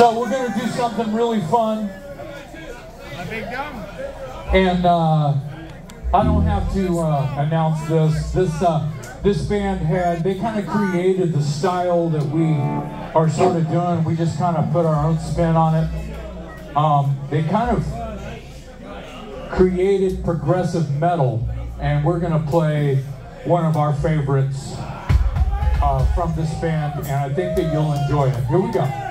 So we're gonna do something really fun. And uh, I don't have to uh, announce this. This uh, this band had they kind of created the style that we are sort of doing. We just kind of put our own spin on it. Um, they kind of created progressive metal, and we're gonna play one of our favorites uh, from this band, and I think that you'll enjoy it. Here we go.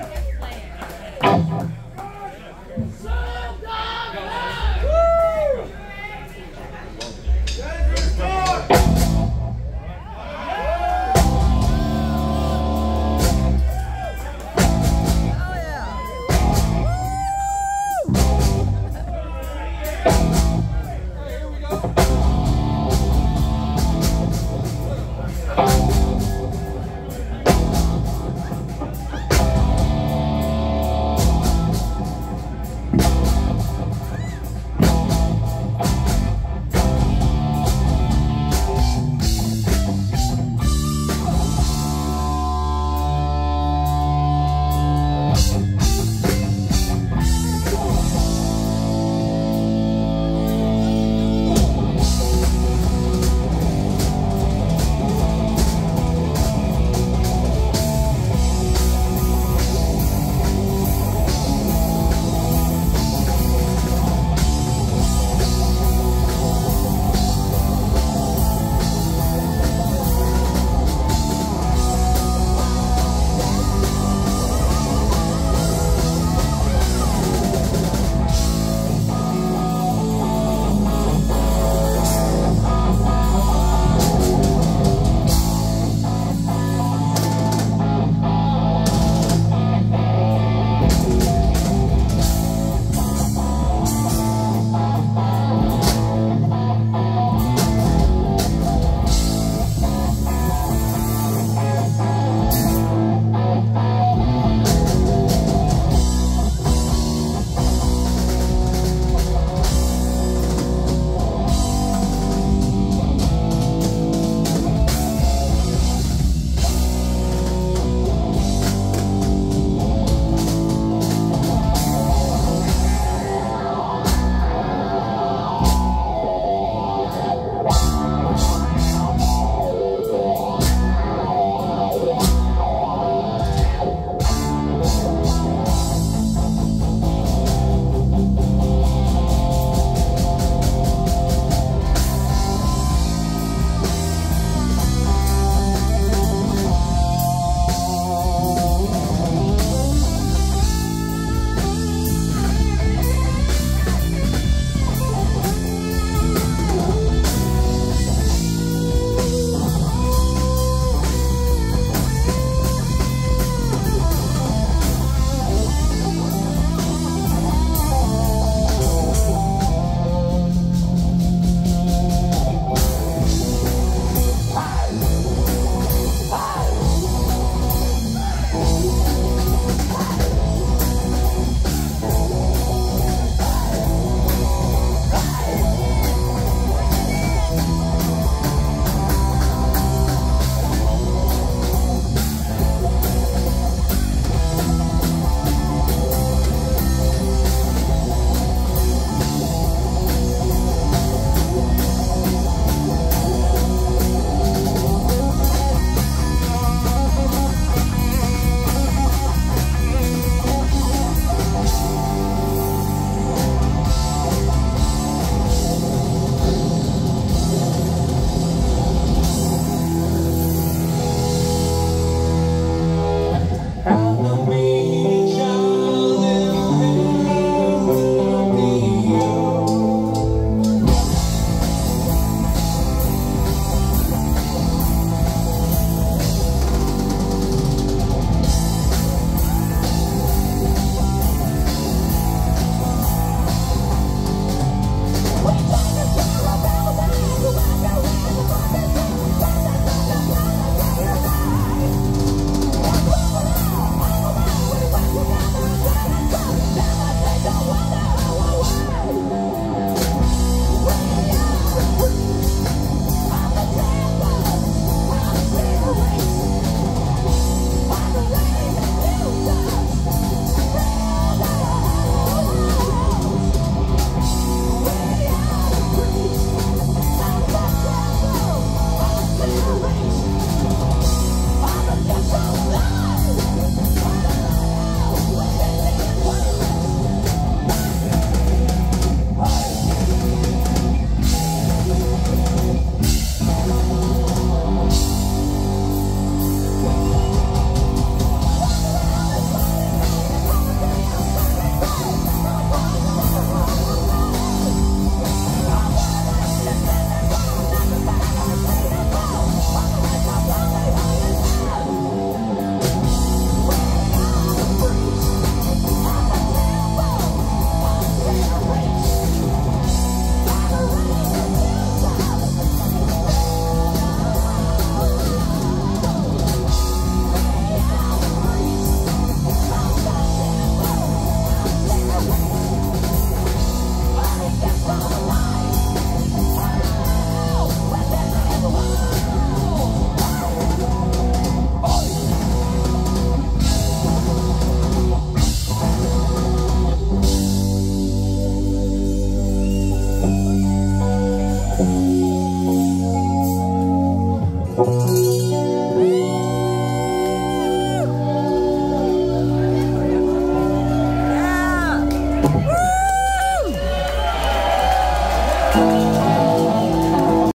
Thank you.